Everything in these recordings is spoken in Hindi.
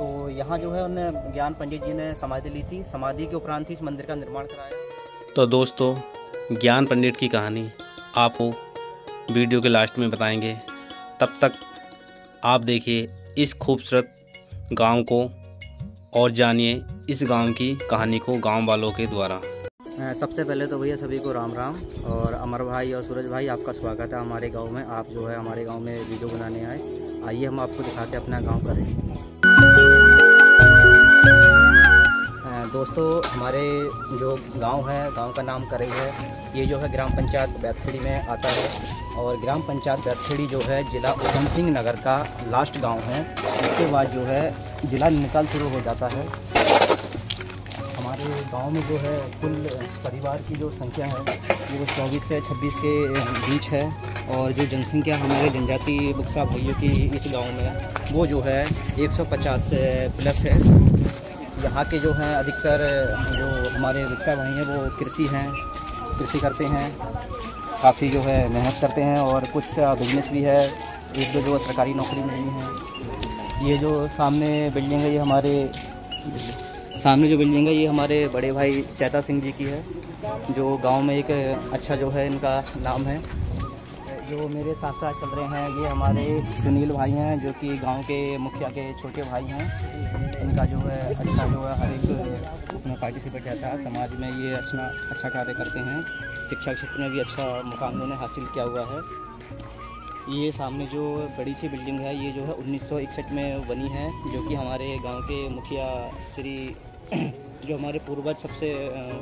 तो यहाँ जो है उन्हें ज्ञान पंडित जी ने समाधि ली थी। समाधि के उपरांत ही इस मंदिर का निर्माण कराया। तो दोस्तों ज्ञान पंडित की कहानी आपको वीडियो के लास्ट में बताएँगे। तब तक आप देखिए इस खूबसूरत गाँव को और जानिए इस गाँव की कहानी को गाँव वालों के द्वारा। सबसे पहले तो भैया सभी को राम राम और अमर भाई और सूरज भाई आपका स्वागत है हमारे गाँव में। आप जो है हमारे गाँव में वीडियो बनाने आए। आइए हम आपको दिखाते हैं अपना गाँव का रेडी दोस्तों, हमारे जो गाँव है, गाँव का नाम करई है ये जो है ग्राम पंचायत बैतखेड़ी में आता है। और ग्राम पंचायत बैतखेड़ी जो है ज़िला उधम सिंह नगर का लास्ट गाँव है। उसके बाद जो है ज़िला नैनीताल शुरू हो जाता है। हमारे गाँव में जो है कुल परिवार की जो संख्या है, वो चौबीस से छब्बीस के बीच है। और जो जनसंख्या हमारे जनजाति बुक्सा भाइयों की इस गाँव में वो जो है 150 से प्लस है। यहाँ के जो हैं अधिकतर, जो हमारे बुक्सा भाई हैं, वो कृषि हैं, कृषि करते हैं, काफ़ी जो है मेहनत करते हैं और कुछ का बिज़नेस भी है। एक दो जो सरकारी नौकरी में भी हैं। ये जो सामने बिल्डिंग है, ये हमारे, सामने जो बिल्डिंग है, ये हमारे बड़े भाई चैता सिंह जी की है, जो गाँव में एक अच्छा जो है इनका नाम है। जो मेरे साथ साथ चल रहे हैं, ये हमारे सुनील भाई हैं, जो कि गाँव के मुखिया के छोटे भाई हैं। इनका जो है अच्छा जो है, हर एक उसमें पार्टिसिपेट रहता है। समाज में ये अच्छा अच्छा कार्य करते हैं। शिक्षा क्षेत्र में भी अच्छा मुकाम उन्होंने हासिल किया हुआ है। ये सामने जो बड़ी सी बिल्डिंग है, ये जो है 1961 में बनी है, जो कि हमारे गाँव के मुखिया श्री जो हमारे पूर्वज सबसे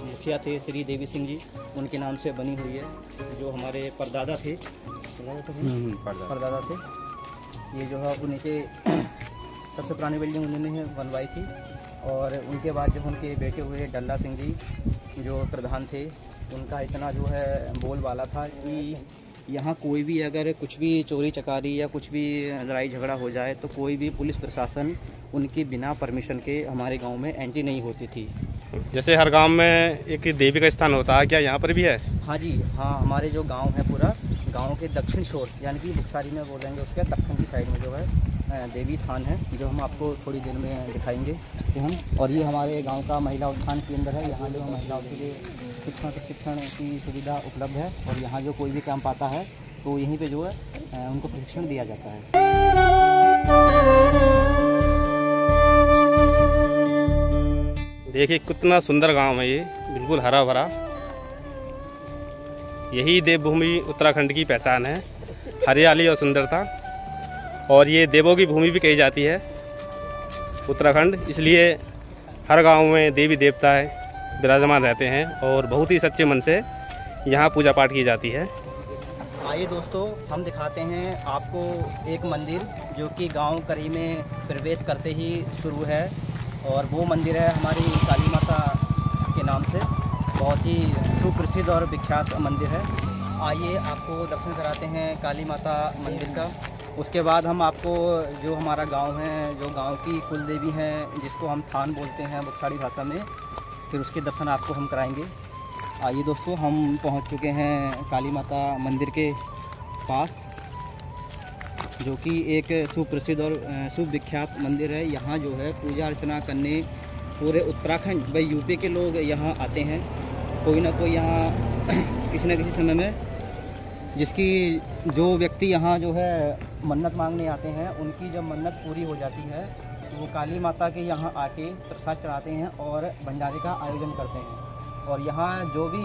मुखिया थे श्री देवी सिंह जी उनके नाम से बनी हुई है जो हमारे परदादा थे। परदादा तो परदादा। थे। ये जो है उन्हीं के सबसे पुरानी बिल्डिंग उन्होंने बनवाई थी। और उनके बाद जब उनके बेटे हुए डल्ला सिंह जी जो प्रधान थे उनका इतना जो है बोलबाला था कि यहाँ कोई भी अगर कुछ भी चोरी चकारी या कुछ भी लड़ाई झगड़ा हो जाए तो कोई भी पुलिस प्रशासन उनकी बिना परमिशन के हमारे गाँव में एंट्री नहीं होती थी। जैसे हर गाँव में एक देवी का स्थान होता है क्या यहाँ पर भी है? हाँ जी हाँ हमारे जो गाँव है पूरा गाँव के दक्षिण शोर यानी कि बुखसारी में बोलेंगे उसके दक्षिण की साइड में जो है देवी थान है, जो हम आपको थोड़ी देर में दिखाएँगे कि हम। और ये हमारे गाँव का महिला उत्थान केंद्र है, यहाँ जो महिलाओं के लिए शिक्षण, प्रशिक्षण की सुविधा उपलब्ध है, और यहाँ जो कोई भी काम पाता है तो यहीं पे जो है उनको प्रशिक्षण दिया जाता है। देखिए, कितना सुंदर गाँव है ये, बिल्कुल हरा भरा यही देवभूमि उत्तराखंड की पहचान है, हरियाली और सुंदरता। और ये देवों की भूमि भी कही जाती है। उत्तराखंड, इसलिए हर गाँव में देवी देवता है विराजमान रहते हैं और बहुत ही सच्चे मन से यहाँ पूजा पाठ की जाती है। आइए दोस्तों, हम दिखाते हैं आपको एक मंदिर जो कि गाँव करी में प्रवेश करते ही शुरू है और वो मंदिर है हमारी काली माता के नाम से। बहुत ही सुप्रसिद्ध और विख्यात मंदिर है। आइए आपको दर्शन कराते हैं काली माता मंदिर का। उसके बाद हम आपको जो हमारा गाँव है, जो गाँव की कुल देवी हैं, जिसको हम थान बोलते हैं बुक्साड़ी भाषा में, फिर उसके दर्शन आपको हम कराएँगे। आइए दोस्तों, हम पहुँच चुके हैं काली माता मंदिर के पास, जो कि एक सुप्रसिद्ध और सुविख्यात मंदिर है। यहाँ जो है पूजा अर्चना करने पूरे उत्तराखंड व यूपी के लोग यहाँ आते हैं। कोई ना कोई यहाँ किसी न किसी समय में, जिसकी जो व्यक्ति यहाँ जो है मन्नत मांगने आते हैं, उनकी जब मन्नत पूरी हो जाती है तो वो काली माता के यहाँ आके प्रसाद चढ़ाते हैं और भंडारे का आयोजन करते हैं। और यहाँ जो भी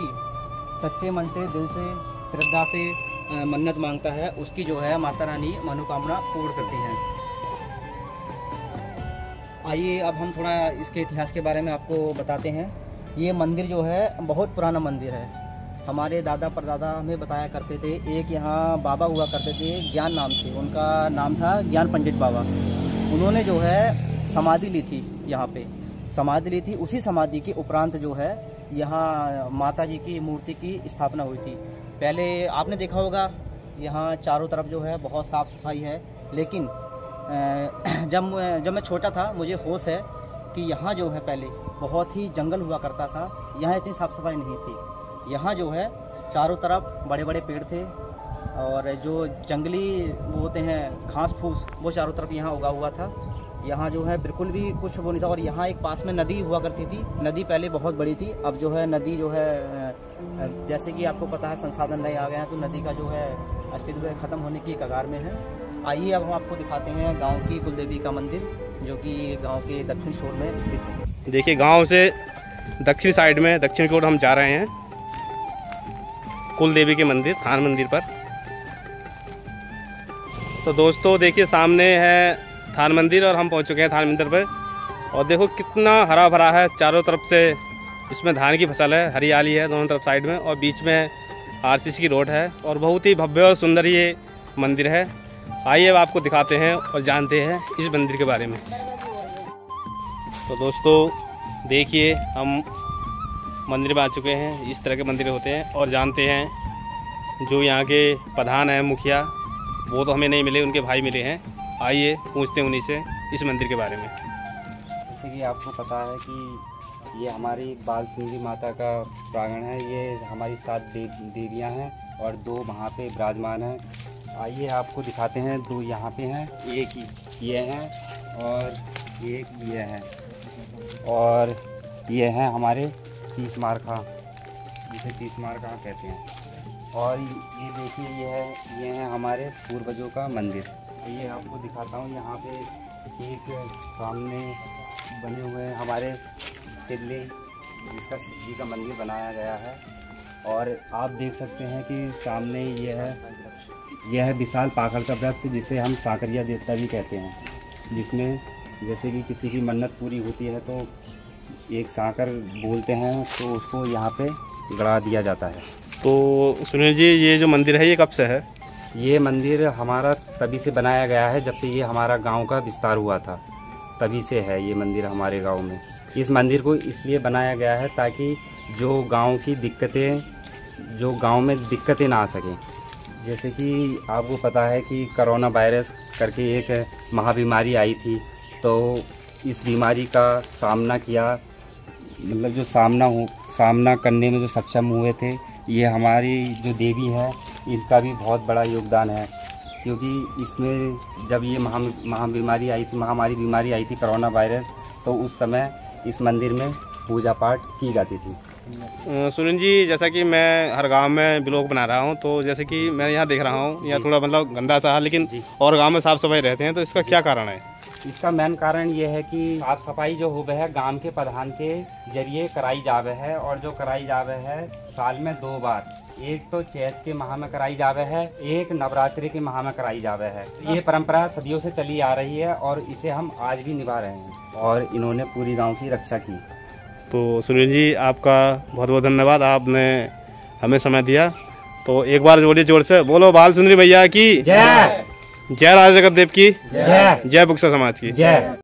सच्चे मन से, दिल से, श्रद्धा से मन्नत माँगता है, उसकी जो है माता रानी मनोकामना पूर्ण करती हैं। आइए, अब हम थोड़ा इसके इतिहास के बारे में आपको बताते हैं। ये मंदिर जो है, बहुत पुराना मंदिर है। हमारे दादा परदादा हमें बताया करते थे, एक यहाँ बाबा हुआ करते थे, ज्ञान नाम से, उनका नाम था ज्ञान पंडित बाबा। उन्होंने जो है, समाधि ली थी यहाँ पे। समाधि ली थी, उसी समाधि के उपरांत जो है, यहाँ माता जी की मूर्ति की स्थापना हुई थी। पहले आपने देखा होगा, यहाँ चारों तरफ़ जो है, बहुत साफ़ सफ़ाई है, लेकिन जब जब मैं छोटा था, मुझे होश है कि यहाँ जो है पहले, बहुत ही जंगल हुआ करता था, यहाँ इतनी साफ़ सफ़ाई नहीं थी। यहाँ जो है, चारों तरफ़ बड़े बड़े पेड़ थे और जो जंगली वो होते हैं घास फूस वो चारों तरफ़ यहाँ उगा हुआ था। यहाँ जो है बिल्कुल भी कुछ वो नहीं था और यहाँ एक पास में नदी हुआ करती थी। नदी पहले बहुत बड़ी थी, अब जो है नदी जो है जैसे कि आपको पता है संसाधन नहीं आ गए हैं तो नदी का जो है अस्तित्व खत्म होने की कगार में है। आइए अब हम आपको दिखाते हैं गाँव की कुलदेवी का मंदिर, जो कि गाँव के दक्षिण शोर में स्थित है। देखिए, गाँव से दक्षिण साइड में, दक्षिण की ओर हम जा रहे हैं। कुल देवी के मंदिर, थान मंदिर पर। तो दोस्तों, देखिए, सामने है थान मंदिर और हम पहुँच चुके हैं थान मंदिर पर। और देखो, कितना हरा भरा है, चारों तरफ़ से। इसमें धान की फ़सल है, हरियाली है दोनों तरफ़ साइड में और बीच में आरसीसी की रोड है और बहुत ही भव्य और सुंदर ये मंदिर है। आइए अब आपको दिखाते हैं और जानते हैं इस मंदिर के बारे में। तो दोस्तों, देखिए, हम मंदिर में आ चुके हैं, इस तरह के मंदिर होते हैं और जानते हैं। जो यहाँ के प्रधान हैं, मुखिया, वो तो हमें नहीं मिले, उनके भाई मिले हैं। आइए, पूछते हैं उन्हीं से इस मंदिर के बारे में। जैसे कि आपको पता है कि ये हमारी बाल सिंह जी माता का प्रांगण है, ये हमारी सात देव देवियाँ हैं और दो वहाँ पे विराजमान हैं। आइए, आपको दिखाते हैं, दो यहाँ पे हैं, एक ये हैं और एक ये हैं। और ये हैं हमारे तीस मार का, जिसे तीस मार का कहते हैं। और ये देखिए, ये है ये है हमारे पूर्वजों का मंदिर। ये आपको दिखाता हूँ, यहाँ पे एक सामने बने हुए हैं हमारे शिवलिंग, जिसका शिव का मंदिर बनाया गया है। और आप देख सकते हैं कि सामने ये है, यह है विशाल पाकड़ का वृक्ष, जिसे हम साकरिया देवता भी कहते हैं। जिसमें जैसे कि किसी की मन्नत पूरी होती है तो एक साकर बोलते हैं तो उसको यहाँ पे गड़ा दिया जाता है। तो सुनील जी ये जो मंदिर है ये कब से है? ये मंदिर हमारा तभी से बनाया गया है जब से ये हमारा गाँव का विस्तार हुआ था। तभी से है ये मंदिर हमारे गाँव में। इस मंदिर को इसलिए बनाया गया है ताकि जो गाँव की दिक्कतें जो गाँव में दिक्कतें ना आ सकें। जैसे कि आपको पता है कि करोना वायरस करके एक महाबीमारी आई थी तो इस बीमारी का सामना किया। मतलब जो सामना हो सामना करने में जो सक्षम हुए थे ये हमारी जो देवी है इनका भी बहुत बड़ा योगदान है। क्योंकि इसमें जब ये महा महा बीमारी आई थी महामारी बीमारी आई थी कोरोना वायरस तो उस समय इस मंदिर में पूजा पाठ की जाती थी। सुनील जी जैसा कि मैं हर गाँव में ब्लॉग बना रहा हूँ तो जैसे कि मैं यहाँ देख रहा हूँ यहाँ थोड़ा मतलब गंदा सा है लेकिन और गाँव में साफ़ सफ़ाई रहते हैं तो इसका क्या कारण है? इसका मेन कारण ये है कि साफ़ सफ़ाई जो होवे है गाँव के प्रधान के ज़रिए कराई जावे है और जो कराई जावे है साल में दो बार। एक तो चैत के माह में कराई जावे है एक नवरात्रि के माह में कराई जावे है। ये परंपरा सदियों से चली आ रही है और इसे हम आज भी निभा रहे हैं और इन्होंने पूरी गाँव की रक्षा की। तो सुनील जी आपका बहुत बहुत धन्यवाद। आपने हमें समय दिया। तो एक बार जोड़िए ज़ोर से बोलो बाल सुंदरी भैया की। जय! जय राजा जगत देव की जय। जय बुक्सा समाज की। जय।